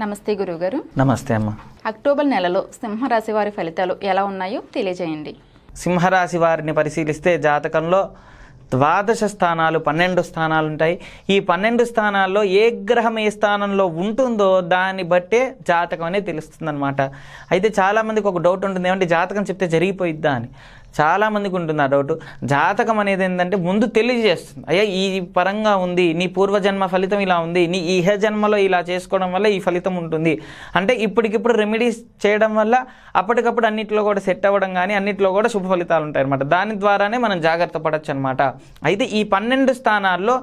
నమస్తే గురువుగారు. నమస్తే అమ్మ. అక్టోబర్ నెలలో సింహరాశి వారి ఫలితాలు ఎలా ఉన్నాయో తెలియజేయండి. సింహరాశి వారిని పరిశీలిస్తే జాతకంలో ద్వాదశ స్థానాలు పన్నెండు స్థానాలు ఉంటాయి. ఈ పన్నెండు స్థానాల్లో ఏ గ్రహం ఏ స్థానంలో ఉంటుందో దాన్ని బట్టే జాతకం అనేది తెలుస్తుంది అయితే చాలామందికి ఒక డౌట్ ఉంటుంది ఏమంటే జాతకం చెప్తే జరిగిపోయిద్దా అని. చాలామందికి ఉంటుంది ఆ డౌట్ జాతకం అనేది ఏంటంటే ముందు తెలియజేస్తుంది. అయ్యా ఈ పరంగా ఉంది నీ పూర్వజన్మ ఫలితం ఇలా ఉంది నీ ఇహ జన్మలో ఇలా చేసుకోవడం వల్ల ఈ ఫలితం ఉంటుంది. అంటే ఇప్పటికిప్పుడు రెమెడీస్ చేయడం వల్ల అప్పటికప్పుడు అన్నిట్లో కూడా సెట్ అవ్వడం కానీ అన్నిట్లో కూడా శుభ ఫలితాలు ఉంటాయి అనమాట దాని ద్వారానే మనం జాగ్రత్త పడచ్చు అనమాట అయితే ఈ పన్నెండు స్థానాల్లో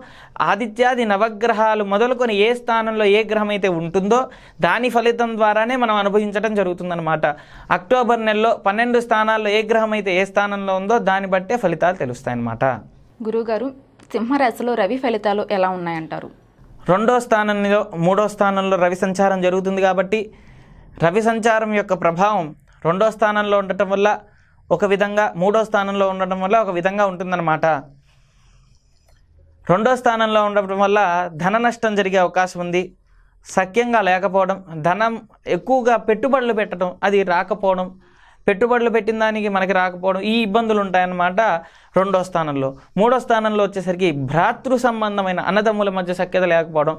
ఆదిత్యాది నవగ్రహాలు మొదలుకొని ఏ స్థానంలో ఏ గ్రహం అయితే ఉంటుందో దాని ఫలితం ద్వారానే మనం అనుభవించడం జరుగుతుందన్నమాట. అక్టోబర్ నెలలో పన్నెండు స్థానాల్లో ఏ గ్రహం అయితే ఏ స్థానంలో ఉందో దాన్ని బట్టే ఫలితాలు తెలుస్తాయన్నమాట. గురువుగారు సింహరాశిలో రవి ఫలితాలు ఎలా ఉన్నాయంటారు? రెండో స్థానంలో మూడో స్థానంలో రవి సంచారం జరుగుతుంది కాబట్టి రవి సంచారం యొక్క ప్రభావం రెండో స్థానంలో ఉండటం వల్ల ఒక విధంగా మూడో స్థానంలో ఉండటం వల్ల ఒక విధంగా ఉంటుందన్నమాట. రెండో స్థానంలో ఉండటం వల్ల ధన నష్టం జరిగే అవకాశం ఉంది. సఖ్యంగా లేకపోవడం ధనం ఎక్కువగా పెట్టుబడులు పెట్టడం అది రాకపోవడం పెట్టుబడులు పెట్టిన దానికి మనకి రాకపోవడం ఈ ఇబ్బందులు ఉంటాయన్నమాట రెండో స్థానంలో. మూడో స్థానంలో వచ్చేసరికి భ్రాతృ సంబంధమైన అన్నదమ్ముల మధ్య సఖ్యత లేకపోవడం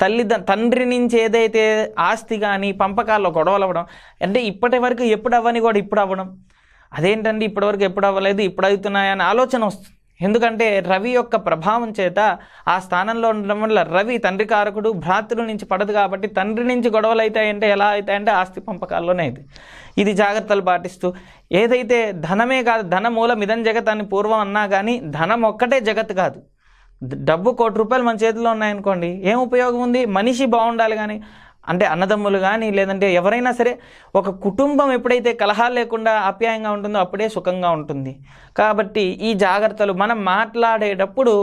తల్లి తండ్రి నుంచి ఏదైతే ఆస్తి కానీ పంపకాల్లో గొడవలు అవ్వడం అంటే ఇప్పటి వరకు ఎప్పుడు అవ్వని కూడా ఇప్పుడు అవ్వడం అదేంటండి ఇప్పటివరకు ఎప్పుడు అవ్వలేదు ఇప్పుడు అవుతున్నాయని ఆలోచన వస్తుంది ఎందుకంటే రవి యొక్క ప్రభావం చేత ఆ స్థానంలో ఉండడం వల్ల రవి తండ్రి కారకుడు భ్రాతృ నుంచి పడదు కాబట్టి తండ్రి నుంచి గొడవలు అవుతాయంటే ఎలా అవుతాయంటే ఆస్తి పంపకాల్లోనే ఇది. ఇది జాగ్రత్తలు పాటిస్తూ ఏదైతే ధనమే కాదు ధన మూలం ఇదం జగత్ అని పూర్వం అన్నా కానీ ధనం ఒక్కటే జగత్ కాదు. డబ్బు కోటి రూపాయలు మన చేతిలో ఉన్నాయనుకోండి ఏం ఉపయోగం ఉంది? మనిషి బాగుండాలి కానీ అంటే అన్నదమ్ములు కానీ లేదంటే ఎవరైనా సరే ఒక కుటుంబం ఎప్పుడైతే కలహాలు లేకుండా ఆప్యాయంగా ఉంటుందో అప్పుడే సుఖంగా ఉంటుంది. కాబట్టి ఈ జాగ్రత్తలు మనం మాట్లాడేటప్పుడు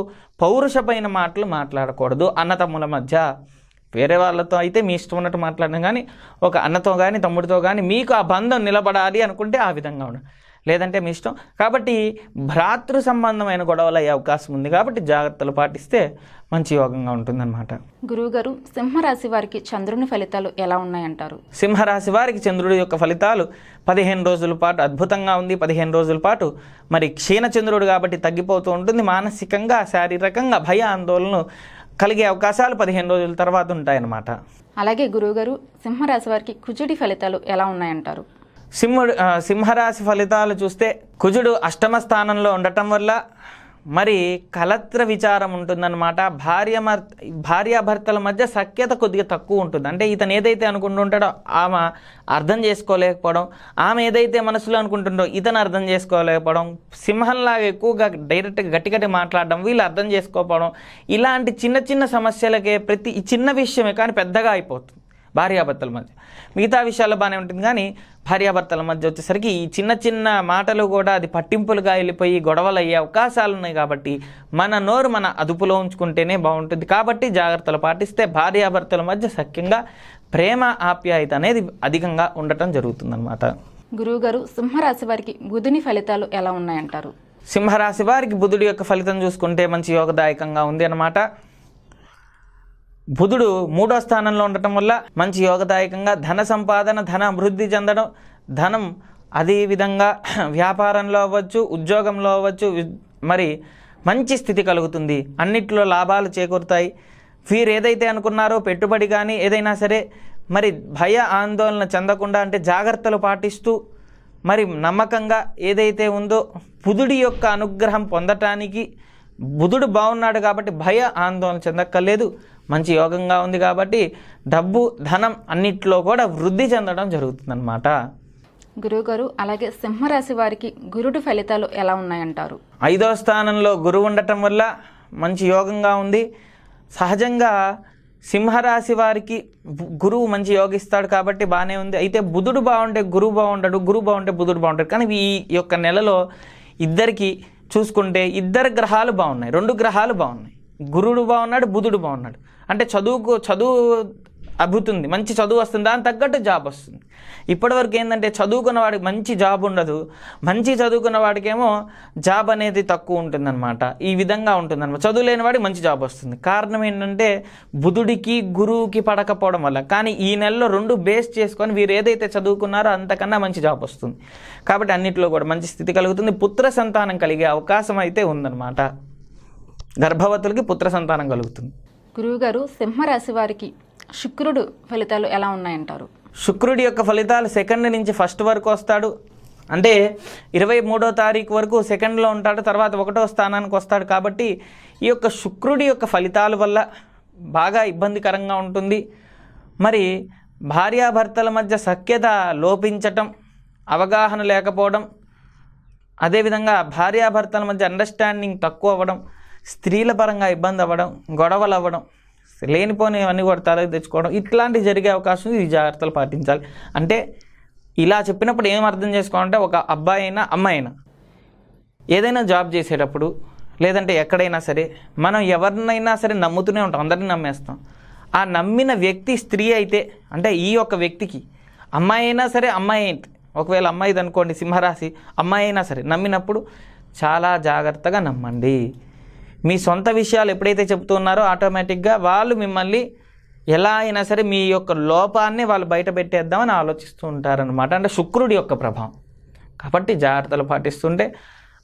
పౌరుషమైన మాటలు మాట్లాడకూడదు. అన్నతమ్ముల మధ్య వేరే వాళ్ళతో అయితే మీ ఇష్టం ఉన్నట్టు మాట్లాడడం కానీ ఒక అన్నతో కానీ తమ్ముడితో కానీ మీకు ఆ బంధం నిలబడాలి అనుకుంటే ఆ విధంగా ఉండండి లేదంటే మీ ఇష్టం. కాబట్టి భ్రాతృ సంబంధమైన గొడవలు అయ్యే అవకాశం ఉంది కాబట్టి జాగ్రత్తలు పాటిస్తే మంచి యోగంగా ఉంటుందన్నమాట. గురువుగారు సింహరాశి వారికి చంద్రుని ఫలితాలు ఎలా ఉన్నాయంటారు? సింహరాశి వారికి చంద్రుడి యొక్క ఫలితాలు పదిహేను రోజుల పాటు అద్భుతంగా ఉంది. పదిహేను రోజుల పాటు మరి క్షీణచంద్రుడు కాబట్టి తగ్గిపోతూ ఉంటుంది. మానసికంగా శారీరకంగా భయ ఆందోళనలు కలిగే అవకాశాలు పదిహేను రోజుల తర్వాత ఉంటాయన్నమాట. అలాగే గురువుగారు సింహరాశి వారికి కుజుడి ఫలితాలు ఎలా ఉన్నాయంటారు? సింహుడు సింహరాశి ఫలితాలు చూస్తే కుజుడు అష్టమ స్థానంలో ఉండటం వల్ల మరి కలత్ర విచారం ఉంటుందన్నమాట. భార్య మర్ భార్యాభర్తల మధ్య సఖ్యత కొద్దిగా తక్కువ ఉంటుంది. అంటే ఇతను ఏదైతే అనుకుంటుంటాడో ఆమె అర్థం చేసుకోలేకపోవడం ఆమె ఏదైతే మనసులో అనుకుంటుండో ఇతను అర్థం చేసుకోలేకపోవడం సింహంలాగా ఎక్కువగా డైరెక్ట్గా గట్టిగట్టి మాట్లాడడం వీళ్ళు అర్థం చేసుకోకపోవడం ఇలాంటి చిన్న చిన్న సమస్యలకే ప్రతి చిన్న విషయమే కానీ పెద్దగా అయిపోతుంది. భార్యాభర్తల మధ్య. మిగతా విషయాల్లో బాగానే ఉంటుంది కానీ భార్యాభర్తల మధ్య వచ్చేసరికి ఈ చిన్న చిన్న మాటలు కూడా అది పట్టింపులుగా వెళ్ళిపోయి గొడవలు అయ్యే అవకాశాలు ఉన్నాయి కాబట్టి మన నోరు మన అదుపులో ఉంచుకుంటేనే బాగుంటుంది. కాబట్టి జాగ్రత్తలు పాటిస్తే భార్యాభర్తల మధ్య సఖ్యంగా ప్రేమ ఆప్యాయత అనేది అధికంగా ఉండటం జరుగుతుందన్నమాట. గురువుగారు సింహరాశి వారికి బుధుని ఫలితాలు ఎలా ఉన్నాయంటారు? సింహరాశి వారికి బుధుడి యొక్క ఫలితం చూసుకుంటే మంచి యోగదాయకంగా ఉంది అన్నమాట. బుధుడు మూడో స్థానంలో ఉండటం వల్ల మంచి యోగదాయకంగా ధన సంపాదన ధన అభివృద్ధి చెందడం ధనం అదే విధంగా వ్యాపారంలో అవ్వచ్చు ఉద్యోగంలో అవ్వచ్చు మరి మంచి స్థితి కలుగుతుంది. అన్నిట్లో లాభాలు చేకూరుతాయి. వీరు ఏదైతే అనుకున్నారో పెట్టుబడి కానీ ఏదైనా సరే మరి భయ ఆందోళన చెందకుండా అంటే జాగ్రత్తలు పాటిస్తూ మరి నమ్మకంగా ఏదైతే ఉందో బుధుడి యొక్క అనుగ్రహం పొందటానికి బుధుడు బాగున్నాడు కాబట్టి భయ ఆందోళన చెందక్కర్లేదు. మంచి యోగంగా ఉంది కాబట్టి డబ్బు ధనం అన్నిట్లో కూడా వృద్ధి చెందడం జరుగుతుందన్నమాట. గురువుగారు అలాగే సింహరాశి వారికి గురుడు ఫలితాలు ఎలా ఉన్నాయంటారు? ఐదో స్థానంలో గురువు ఉండటం వల్ల మంచి యోగంగా ఉంది. సహజంగా సింహరాశి వారికి గురువు మంచి యోగిస్తాడు కాబట్టి బాగానే ఉంది. అయితే బుధుడు బాగుంటే గురువు బాగుంటాడు గురువు బాగుంటే బుధుడు బాగుంటాడు కానీ ఈ యొక్క నెలలో ఇద్దరికి చూసుకుంటే ఇద్దరు గ్రహాలు బాగున్నాయి రెండు గ్రహాలు బాగున్నాయి గురుడు బాగున్నాడు బుధుడు బాగున్నాడు అంటే చదువుకు చదువు అబ్బుతుంది. మంచి చదువు వస్తుంది? దానికి తగ్గట్టు జాబ్ వస్తుంది. ఇప్పటివరకు ఏంటంటే చదువుకున్న వాడికి మంచి జాబ్ ఉండదు. మంచి చదువుకున్న వాడికేమో జాబ్ అనేది తక్కువ ఉంటుందన్నమాట. ఈ విధంగా ఉంటుందన్నమాట. చదువు లేని వాడికి మంచి జాబ్ వస్తుంది. కారణం ఏంటంటే బుధుడికి గురువుకి పడకపోవడం వల్ల. కానీ ఈ నెలలో రెండు బేస్ చేసుకొని వీరు ఏదైతే చదువుకున్నారో అంతకన్నా మంచి జాబ్ వస్తుంది. కాబట్టి అన్నింటిలో కూడా మంచి స్థితి కలుగుతుంది. పుత్ర సంతానం కలిగే అవకాశం అయితే ఉందన్నమాట. గర్భవతులకి పుత్ర సంతానం కలుగుతుంది. గురువుగారు సింహరాశి వారికి శుక్రుడు ఫలితాలు ఎలా ఉన్నాయంటారు? శుక్రుడి యొక్క ఫలితాలు సెకండ్ నుంచి ఫస్ట్ వరకు వస్తాడు. అంటే ఇరవై మూడో తారీఖు వరకు సెకండ్లో ఉంటాడు తర్వాత ఒకటో స్థానానికి వస్తాడు కాబట్టి ఈ యొక్క శుక్రుడి యొక్క ఫలితాల వల్ల బాగా ఇబ్బందికరంగా ఉంటుంది. మరి భార్యాభర్తల మధ్య సఖ్యత లోపించటం అవగాహన లేకపోవడం అదేవిధంగా భార్యాభర్తల మధ్య అండర్స్టాండింగ్ తక్కువ అవ్వడం స్త్రీల పరంగా ఇబ్బంది అవ్వడం గొడవలు అవ్వడం లేనిపోనివన్నీ కూడా తలకి తెచ్చుకోవడం ఇట్లాంటివి జరిగే అవకాశం ఈ జాగ్రత్తలు పాటించాలి. అంటే ఇలా చెప్పినప్పుడు ఏం అర్థం చేసుకోవాలంటే ఒక అబ్బాయి అయినా అమ్మాయి అయినా ఏదైనా జాబ్ చేసేటప్పుడు లేదంటే ఎక్కడైనా సరే మనం ఎవరినైనా సరే నమ్ముతూనే ఉంటాం అందరినీ నమ్మేస్తాం. ఆ నమ్మిన వ్యక్తి స్త్రీ అయితే అంటే ఈ యొక్క వ్యక్తికి అమ్మాయి అయినా సరే అమ్మాయి ఏంటి ఒకవేళ అమ్మాయిది అనుకోండి సింహరాశి అమ్మాయి అయినా సరే నమ్మినప్పుడు చాలా జాగ్రత్తగా నమ్మండి. మీ సొంత విషయాలు ఎప్పుడైతే చెప్తున్నారో ఆటోమేటిక్గా వాళ్ళు మిమ్మల్ని ఎలా అయినా సరే మీ యొక్క లోపాన్ని వాళ్ళు బయట పెట్టేద్దామని ఆలోచిస్తూ ఉంటారనమాట అంటే శుక్రుడి యొక్క ప్రభావం. కాబట్టి జాగ్రత్తలు పాటిస్తుంటే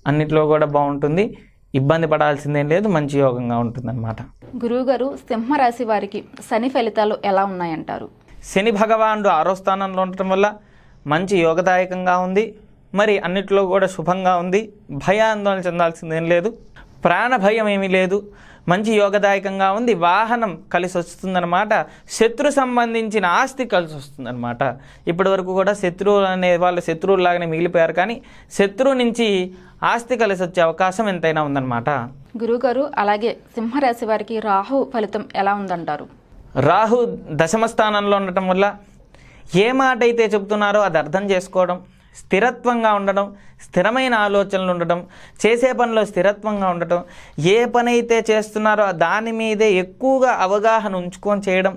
అన్నిట్లో కూడా బాగుంటుంది. ఇబ్బంది పడాల్సిందేం లేదు మంచి యోగంగా ఉంటుందన్నమాట. గురువుగారు సింహరాశి వారికి శని ఫలితాలు ఎలా ఉన్నాయంటారు? శని భగవానుడు ఆరో స్థానంలో ఉండటం వల్ల మంచి యోగదాయకంగా ఉంది. మరి అన్నిట్లో కూడా శుభంగా ఉంది. భయాందోళన చెందాల్సిందేం లేదు. ప్రాణ భయం ఏమీ లేదు. మంచి యోగదాయకంగా ఉంది. వాహనం కలిసి వస్తుందన్నమాట శత్రు సంబంధించిన ఆస్తి కలిసి వస్తుందన్నమాట ఇప్పటి వరకు కూడా శత్రువులు అనే వాళ్ళు శత్రువులాగానే మిగిలిపోయారు కానీ శత్రువు నుంచి ఆస్తి కలిసి వచ్చే అవకాశం ఎంతైనా ఉందన్నమాట. గురువుగారు అలాగే సింహరాశి వారికి రాహు ఫలితం ఎలా ఉందంటారు? రాహు దశమ స్థానంలో ఉండటం వల్ల ఏ మాట అయితే చెప్తున్నారో అది అర్థం చేసుకోవడం స్థిరత్వంగా ఉండడం స్థిరమైన ఆలోచనలు ఉండటం చేసే పనిలో స్థిరత్వంగా ఉండటం ఏ పని అయితే చేస్తున్నారో దాని మీదే ఎక్కువగా అవగాహన ఉంచుకొని చేయడం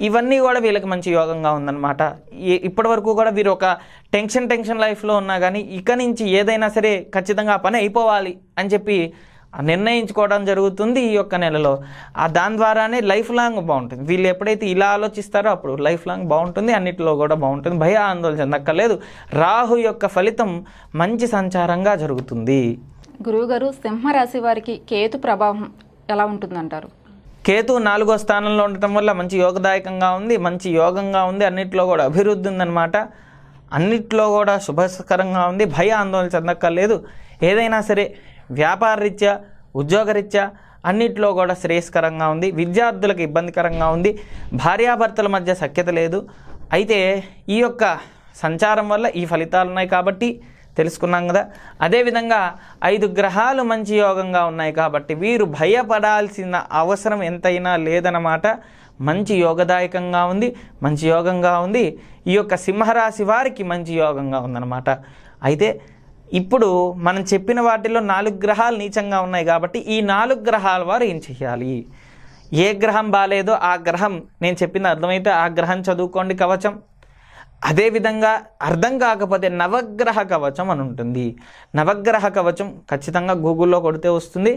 ఇవన్నీ కూడా వీళ్ళకి మంచి యోగంగా ఉందన్నమాట. ఈ- ఇప్పటి వరకు కూడా వీరు ఒక టెన్షన్ టెన్షన్ లైఫ్లో ఉన్నా కానీ ఇక నుంచి ఏదైనా సరే ఖచ్చితంగా పని అయిపోవాలి అని చెప్పి నిర్ణయించుకోవడం జరుగుతుంది ఈ యొక్క నెలలో. ఆ దాని ద్వారానే లైఫ్ లాంగ్ బాగుంటుంది. వీళ్ళు ఎప్పుడైతే ఇలా ఆలోచిస్తారో అప్పుడు లైఫ్ లాంగ్ బాగుంటుంది అన్నిటిలో కూడా బాగుంటుంది. భయ ఆందోళన చెందక్కర్లేదు. రాహు యొక్క ఫలితం మంచి సంచారంగా జరుగుతుంది. గురువుగారు సింహరాశి వారికి కేతు ప్రభావం ఎలా ఉంటుందంటారు? కేతు నాలుగో స్థానంలో ఉండటం వల్ల మంచి యోగదాయకంగా ఉంది మంచి యోగంగా ఉంది అన్నిట్లో కూడా అభివృద్ధి ఉందన్నమాట. అన్నిట్లో కూడా శుభకరంగా ఉంది భయ ఆందోళన చెందక్కర్లేదు. ఏదైనా సరే వ్యాపార రీత్యా ఉద్యోగరీత్యా అన్నిట్లో కూడా శ్రేయస్కరంగా ఉంది. విద్యార్థులకు ఇబ్బందికరంగా ఉంది. భార్యాభర్తల మధ్య సఖ్యత లేదు. అయితే ఈ యొక్క సంచారం వల్ల ఈ ఫలితాలు ఉన్నాయి కాబట్టి తెలుసుకున్నాం కదా. అదేవిధంగా ఐదు గ్రహాలు మంచి యోగంగా ఉన్నాయి కాబట్టి వీరు భయపడాల్సిన అవసరం ఎంతైనా లేదన్నమాట. మంచి యోగదాయకంగా ఉంది. మంచి యోగంగా ఉంది. ఈ యొక్క సింహరాశి వారికి మంచి యోగంగా ఉందన్నమాట. అయితే ఇప్పుడు మనం చెప్పిన వాటిలో నాలుగు గ్రహాలు నీచంగా ఉన్నాయి కాబట్టి ఈ నాలుగు గ్రహాల వారు ఏం చేయాలి? ఏ గ్రహం బాగాలేదో ఆ గ్రహం నేను చెప్పింది అర్థమైతే ఆ గ్రహం చదువుకోండి కవచం. అదేవిధంగా అర్థం కాకపోతే నవగ్రహ కవచం అని ఉంటుంది. నవగ్రహ కవచం ఖచ్చితంగా గూగుల్లో కొడితే వస్తుంది.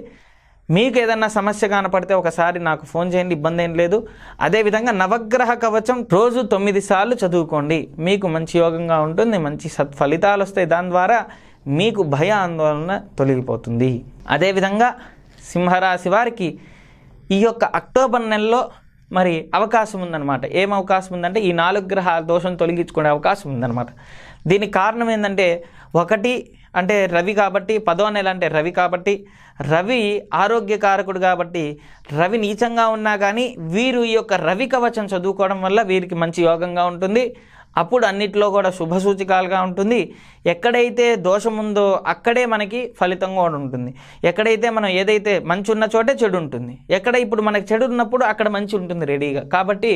మీకు ఏదన్నా సమస్య కనపడితే ఒకసారి నాకు ఫోన్ చేయండి ఇబ్బంది ఏం లేదు. అదేవిధంగా నవగ్రహ కవచం రోజు తొమ్మిది సార్లు చదువుకోండి. మీకు మంచి యోగంగా ఉంటుంది మంచి సత్ఫలితాలు వస్తాయి. దాని ద్వారా మీకు భయ ఆందోళన తొలగిపోతుంది. అదేవిధంగా సింహరాశి వారికి ఈ యొక్క అక్టోబర్ నెలలో మరి అవకాశం ఉందన్నమాట. ఏం అవకాశం ఉందంటే ఈ నాలుగు గ్రహాల దోషం తొలగించుకునే అవకాశం ఉందన్నమాట. దీనికి కారణం ఏంటంటే ఒకటి అంటే రవి కాబట్టి పదో నెల అంటే రవి కాబట్టి రవి ఆరోగ్యకారకుడు కాబట్టి రవి నీచంగా ఉన్నా కానీ వీరు ఈ యొక్క రవి కవచం చదువుకోవడం వల్ల వీరికి మంచి యోగంగా ఉంటుంది. అప్పుడు అన్నిట్లో కూడా శుభ సూచికాలుగా ఉంటుంది. ఎక్కడైతే దోషం ఉందో అక్కడే మనకి ఫలితం కూడా ఉంటుంది. ఎక్కడైతే మనం ఏదైతే మంచి ఉన్న చోటే చెడు ఉంటుంది. ఎక్కడ ఇప్పుడు మనకి చెడు ఉన్నప్పుడు అక్కడ మంచి ఉంటుంది రెడీగా. కాబట్టి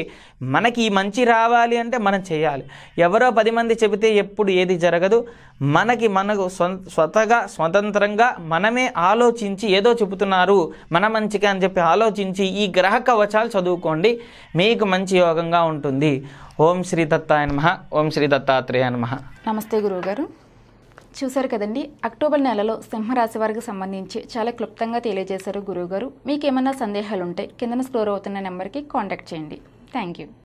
మనకి ఈ మంచి రావాలి అంటే మనం చేయాలి. ఎవరో పది మంది చెబితే ఎప్పుడు ఏది జరగదు. మనకి మనకు స్వతగా స్వతంత్రంగా మనమే ఆలోచించి ఏదో చెబుతున్నారు. మన మంచిగా అని చెప్పి ఆలోచించి ఈ గ్రహ కవచాలు చదువుకోండి. మీకు మంచి యోగంగా ఉంటుంది. ఓం శ్రీ దత్తాయ నమ ఓం శ్రీ దత్తాత్రేయ నమ. నమస్తే గురువుగారు. చూశారు కదండి అక్టోబర్ నెలలో సింహరాశి వారికి సంబంధించి చాలా క్లుప్తంగా తెలియజేశారు గురువుగారు. మీకేమైనా సందేహాలు ఉంటే కిందన స్క్రోర్ అవుతున్న నెంబర్కి కాంటాక్ట్ చేయండి. Thank you